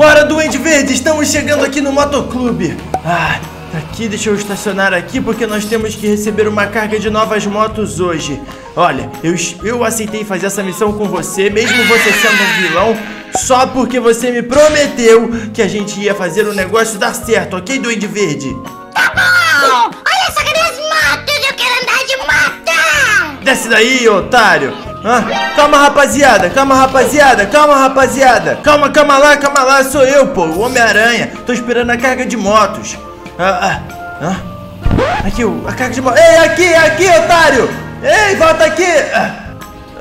Bora, Duende Verde, estamos chegando aqui no Motoclube. Ah, aqui, deixa eu estacionar aqui porque nós temos que receber uma carga de novas motos hoje. Olha, eu, eu aceitei fazer essa missão com você, mesmo você sendo um vilão, só porque você me prometeu que a gente ia fazer o negócio dar certo, ok, Duende Verde? Tá bom! Olha só, cadê as motos? Eu quero andar de moto! Desce daí, otário! Ah, calma, rapaziada, calma, rapaziada, calma, rapaziada. Calma, calma lá, calma lá, sou eu, pô, o Homem-Aranha. Tô esperando a carga de motos. Ah, ah, ah. Aqui, a carga de motos. Ei, aqui, aqui, otário! Ei, volta aqui! Ah,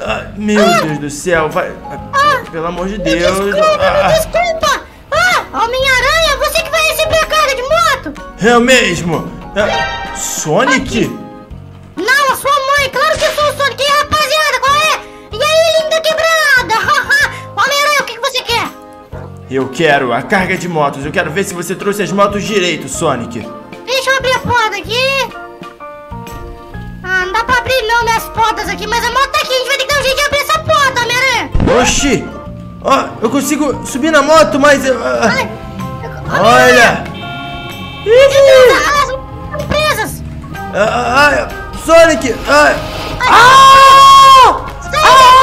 ah, meu ah. Deus do céu, vai. Ah, pelo amor de Deus. Me desculpa, ah, me desculpa! Ah, Homem-Aranha, você que vai receber a carga de moto! Eu mesmo! Ah, Sonic? Aqui. Eu quero a carga de motos, eu quero ver se você trouxe as motos direito, Sonic. Deixa eu abrir a porta aqui. Ah, não dá pra abrir não minhas portas aqui, mas a moto tá aqui, a gente vai ter que dar um jeito de abrir essa porta, Homem-Aranha. Oxi! Ó, oh, eu consigo subir na moto, mas... Uh, Ai, olha! Ih! Elas estão presas! Ah, ah, Sonic! Ai! Ah! Sai ah!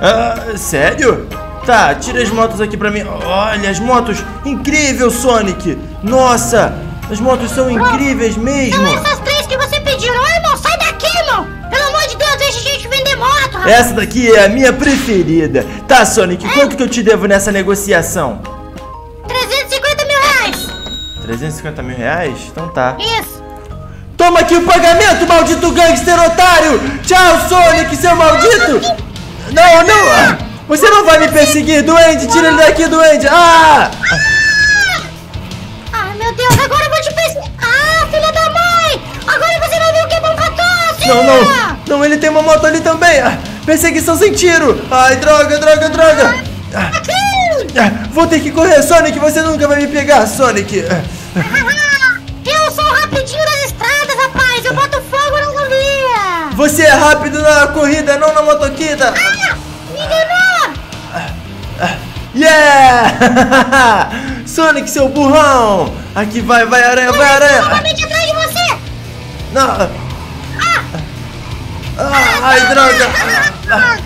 Ah, sério? Tá, tira as motos aqui pra mim. Olha, as motos. Incrível, Sonic! Nossa! As motos são incríveis mesmo! São essas três que você pediu, não é, irmão? Sai daqui, irmão! Pelo amor de Deus, deixa a gente vender moto! Rapaz. Essa daqui é a minha preferida. Tá, Sonic, é? quanto que eu te devo nessa negociação? 350 mil reais? Então tá. Isso. Toma aqui o pagamento, maldito gangster otário! Tchau, Sonic, seu maldito! Não, não! Você não vai me perseguir, Duende! Tira ele daqui, Duende! Ah! Ah, meu Deus, agora eu vou te perseguir! Ah, filha da mãe! Agora você vai ver o que é bom 14! Não, não! Não, ele tem uma moto ali também! Ah, perseguição sem tiro! Ai, droga, droga, droga! Ah, ah, vou ter que correr, Sonic! Você nunca vai me pegar, Sonic! Eu sou rapidinho das estradas, rapaz! Eu boto fogo na rodovia! Você é rápido na corrida, não na motoquita! Ah! Yeah! Sonic, seu burrão! Aqui vai, vai, aranha, vai, aranha! Novamente atrás de você! Não! Ah! Ah, ai, droga! Ah,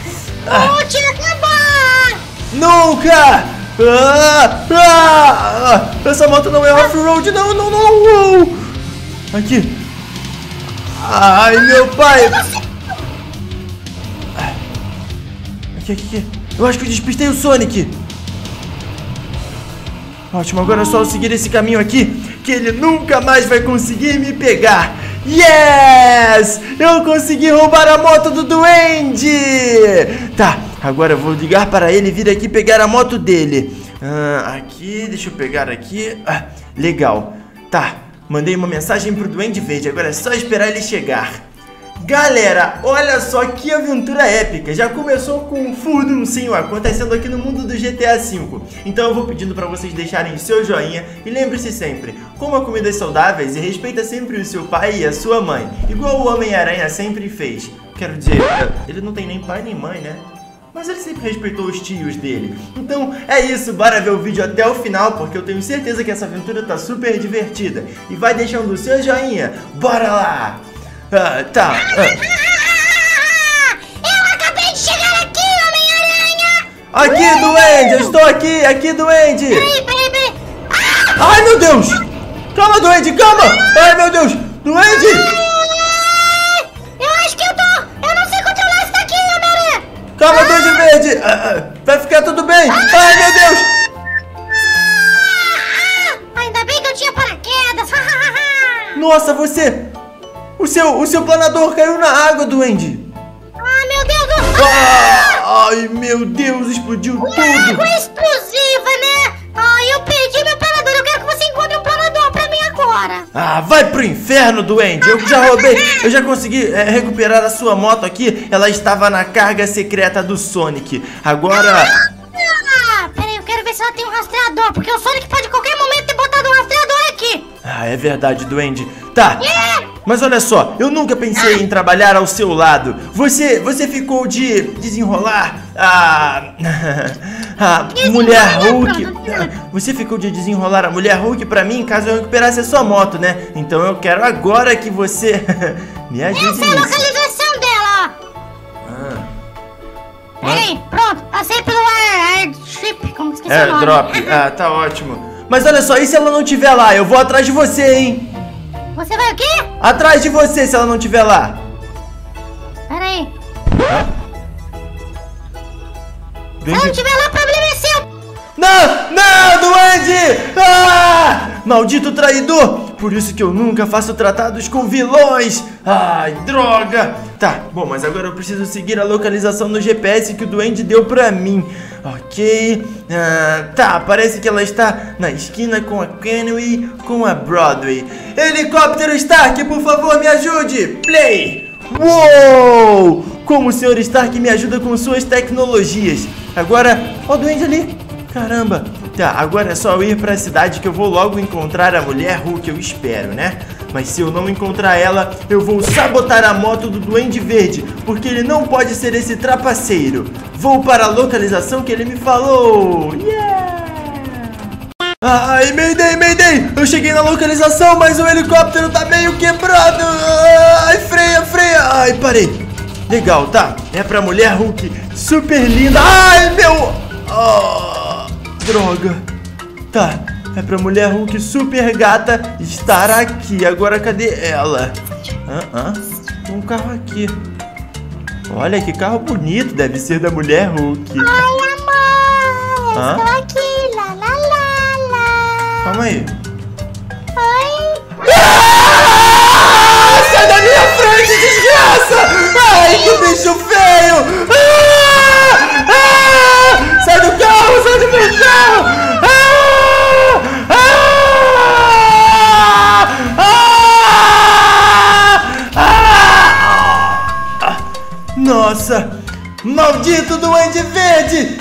ah, Vou te acabar! Nunca! Ah, ah, essa moto não é off-road, não, não, não. Aqui. Ai, meu pai. Eu acho que eu despistei o Sonic. Ótimo, agora é só eu seguir esse caminho aqui, que ele nunca mais vai conseguir me pegar. Yes! Eu consegui roubar a moto do Duende! Tá, agora eu vou ligar para ele vir aqui pegar a moto dele. Ah, aqui, deixa eu pegar aqui. Ah, legal. Tá, mandei uma mensagem pro Duende Verde, agora é só esperar ele chegar. Galera, olha só que aventura épica. Já começou com um furduncinho acontecendo aqui no mundo do GTA V. Então eu vou pedindo para vocês deixarem seu joinha e lembre-se sempre, coma comidas saudáveis e respeita sempre o seu pai e a sua mãe, igual o Homem-Aranha sempre fez. Quero dizer, ele não tem nem pai nem mãe, né? Mas ele sempre respeitou os tios dele. Então é isso, bora ver o vídeo até o final, porque eu tenho certeza que essa aventura tá super divertida. E vai deixando o seu joinha, bora lá! Ah, tá. Ah. Eu acabei de chegar aqui, Homem-Aranha! Aqui, Duende! Eu estou aqui! Aqui, Duende! Peraí, peraí, peraí! Ai, meu Deus! Calma, Duende, calma! Ai, meu Deus! Duende! Eu acho que eu tô... Eu não sei controlar isso daqui, Homem-Aranha! Calma, Duende Verde! Ah, vai ficar tudo bem! Ai, meu Deus! Ainda bem que eu tinha paraquedas! Nossa, você... O seu, o seu planador caiu na água, duende. Ah, meu Deus do céu. Ah, ai, meu Deus, explodiu Uma tudo. água explosiva, né? Ai, eu perdi meu planador. Eu quero que você encontre um planador pra mim agora. Ah, vai pro inferno, duende. Eu já roubei, eu já consegui é, recuperar a sua moto aqui. Ela estava na carga secreta do Sonic. Agora... Ah, peraí, eu quero ver se ela tem um rastreador. Porque o Sonic pode a qualquer momento ter botado um rastreador aqui. Ah, é verdade, duende. Tá. Yeah. Mas olha só, eu nunca pensei em trabalhar ao seu lado. Você, você ficou de desenrolar a, a mulher Hulk. Assim, ah, né? Você ficou de desenrolar a mulher Hulk para mim caso eu recuperasse a sua moto, né? Então eu quero agora que você me ajude Essa nisso. é a localização dela. Ah. Peraí, pronto, passei pelo airship, como esqueci Airdrop. o nome. Airdrop, ah, tá ótimo. Mas olha só, e se ela não estiver lá? Eu vou atrás de você, hein? Você vai o quê? Atrás de você, se ela não estiver lá. Pera aí. Se ela não estiver lá, problema é seu. Não, não, duende! Ah! Maldito traidor! Por isso que eu nunca faço tratados com vilões! Ai, droga! Tá, bom, mas agora eu preciso seguir a localização no GPS que o duende deu pra mim. Ok. Ah, tá, parece que ela está na esquina com a Kenway, com a Broadway. Helicóptero Stark, por favor, me ajude! Play! Uou! Como o Sr. Stark me ajuda com suas tecnologias. Agora, ó o duende ali. Caramba, Agora é só ir pra cidade que eu vou logo encontrar a mulher Hulk, eu espero, né? Mas se eu não encontrar ela, eu vou sabotar a moto do Duende Verde, porque ele não pode ser esse trapaceiro. Vou para a localização que ele me falou. Yeah! Ai, Mayday, Mayday! Eu cheguei na localização, mas o helicóptero tá meio quebrado! Ai, freia, freia! Ai, parei! Legal, tá. É pra mulher Hulk super linda. Ai, meu... Oh. Droga. Tá, é pra mulher Hulk super gata estar aqui. Agora cadê ela? Ah, ah, um carro aqui. Olha que carro bonito, deve ser da mulher Hulk. Ai, amor, ah? estou aqui, lá, lá, lá, lá. Calma aí.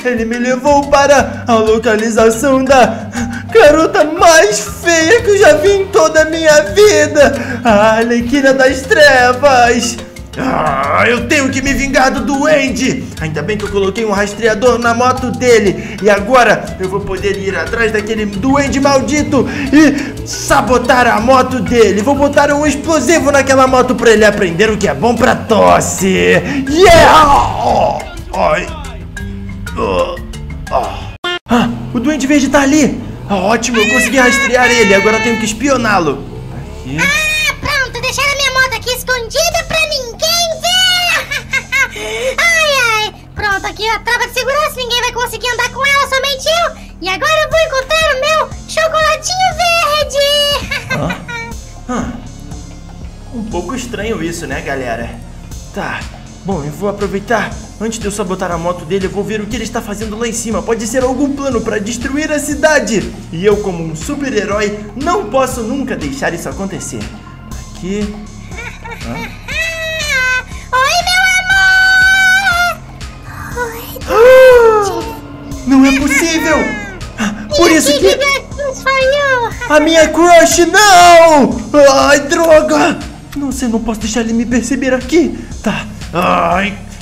Ele me levou para a localização da garota mais feia que eu já vi em toda a minha vida. A Alequina das Trevas. Ah, eu tenho que me vingar do duende! Ainda bem que eu coloquei um rastreador na moto dele. E agora eu vou poder ir atrás daquele duende maldito e sabotar a moto dele. Vou botar um explosivo naquela moto pra ele aprender o que é bom pra tosse. Yeah! Oh, oh. Ah, ah, o Duende Verde tá ali! Ah, ótimo, eu consegui rastrear ele, agora tenho que espioná-lo. Ah, pronto, deixaram a minha moto aqui escondida pra ninguém ver! ai, ai! Pronto, aqui a trava de segurança, ninguém vai conseguir andar com ela, somente eu! E agora eu vou encontrar o meu chocolatinho verde! ah? Ah. Um pouco estranho isso, né, galera? Tá, bom, eu vou aproveitar Antes de eu sabotar a moto dele, eu vou ver o que ele está fazendo lá em cima. Pode ser algum plano para destruir a cidade. E eu, como um super-herói, não posso nunca deixar isso acontecer. Aqui. Oi meu Ah. Não é possível! Por isso que... A minha crush, não! Ai, droga! Não, eu não posso deixar ele me perceber aqui. Tá. Ai,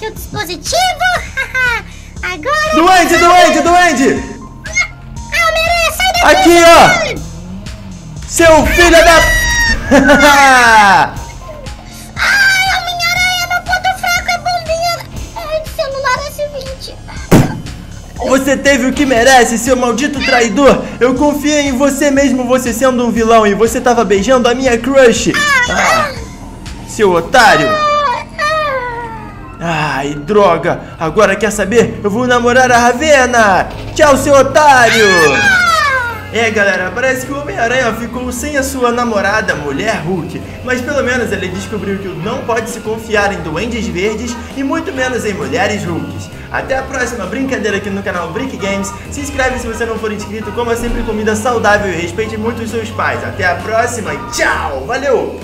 o dispositivo. Agora. Duende, duende, duende! Ah, Homem-Aranha, sai daqui! Aqui, ó! Seu filho da. Ai, Homem-Aranha, meu ponto fraco é bombinha. Ai, celular S20. Você teve o que merece, seu maldito traidor! Eu confiei em você mesmo, você sendo um vilão, e você tava beijando a minha crush! Ah, seu otário! Ai, droga! Agora quer saber? Eu vou namorar a Ravena! Tchau, seu otário! Ah! É, galera, parece que o Homem-Aranha ficou sem a sua namorada, Mulher Hulk. Mas pelo menos ele descobriu que não pode se confiar em duendes verdes e muito menos em mulheres Hulks. Até a próxima brincadeira aqui no canal Brick Games. Se inscreve se você não for inscrito, coma sempre comida saudável e respeite muito os seus pais. Até a próxima e tchau! Valeu!